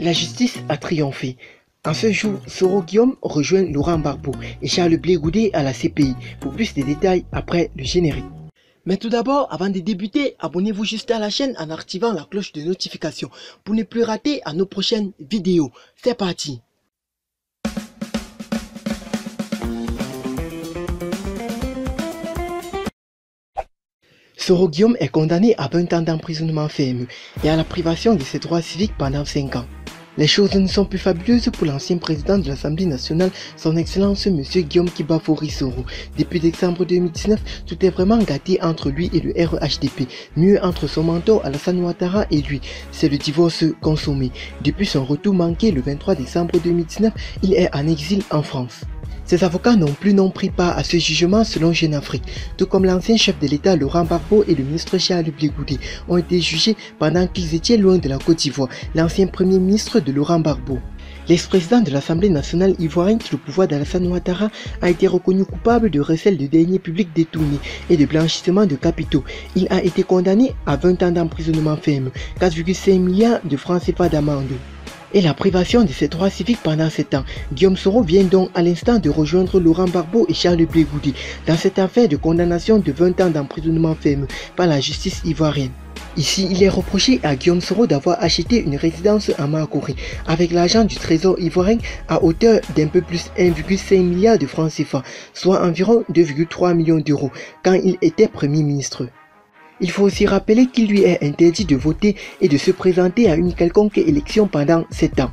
La justice a triomphé. En ce jour, Soro Guillaume rejoint Laurent Barbeau et Charles Blé à la CPI. Pour plus de détails, après le générique. Mais tout d'abord, avant de débuter, abonnez-vous juste à la chaîne en activant la cloche de notification pour ne plus rater à nos prochaines vidéos. C'est parti Soro Guillaume est condamné à 20 ans d'emprisonnement ferme et à la privation de ses droits civiques pendant 5 ans. Les choses ne sont plus fabuleuses pour l'ancien président de l'Assemblée nationale, son Excellence M. Guillaume Kibafori Soro. Depuis décembre 2019, tout est vraiment gâté entre lui et le RHDP. Mieux entre son mentor Alassane Ouattara et lui. C'est le divorce consommé. Depuis son retour manqué le 23 décembre 2019, il est en exil en France. Ses avocats n'ont plus non pris part à ce jugement selon Jeune Afrique, tout comme l'ancien chef de l'État Laurent Gbagbo et le ministre Charles Blé ont été jugés pendant qu'ils étaient loin de la Côte d'Ivoire, l'ancien premier ministre de Laurent Gbagbo. L'ex-président de l'Assemblée nationale ivoirienne sous le pouvoir d'Alassane Ouattara a été reconnu coupable de recel de deniers publics détournés et de blanchissement de capitaux. Il a été condamné à 20 ans d'emprisonnement ferme, 4,5 milliards de francs CFA d'amende et la privation de ses droits civiques pendant sept ans. Guillaume Soro vient donc à l'instant de rejoindre Laurent Barbeau et Charles Blégoudi dans cette affaire de condamnation de 20 ans d'emprisonnement ferme par la justice ivoirienne. Ici, il est reproché à Guillaume Soro d'avoir acheté une résidence à Marcory avec l'argent du trésor ivoirien à hauteur d'un peu plus 1,5 milliard de francs CFA, soit environ 2,3 millions d'euros, quand il était Premier ministre. Il faut aussi rappeler qu'il lui est interdit de voter et de se présenter à une quelconque élection pendant 7 ans.